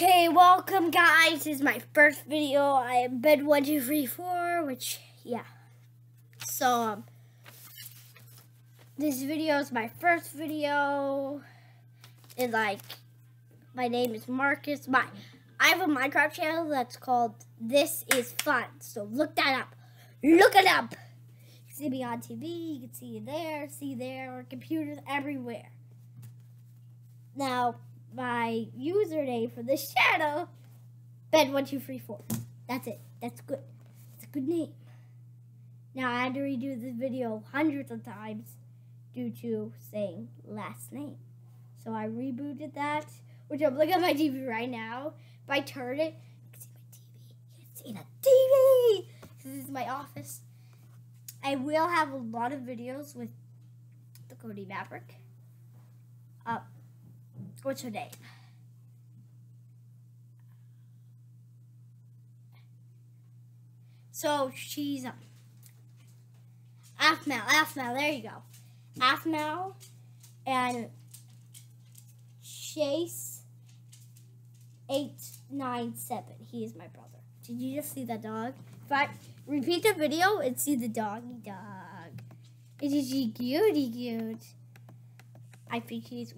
Okay, welcome guys. This is my first video. I am bed one two three four, which yeah. So um, this video is my first video. And like, my name is Marcus. My I have a Minecraft channel that's called This Is Fun. So look that up. Look it up. You can see me on TV. You can see it there. See there. Computers everywhere. Now my username for this channel, Bed1234. That's it. That's good. It's a good name. Now, I had to redo this video hundreds of times due to saying last name. So I rebooted that, which I'm looking at my TV right now. If I turn it, you can see my TV. You can see the TV! This is my office. I will have a lot of videos with the Cody Maverick. Uh, What's her name? So she's um, Aphmau, Aphmau, there you go. Aphmau and Chase 897. He is my brother. Did you just see that dog? If I repeat the video and see the doggy dog. Is he cute? cute? I think he's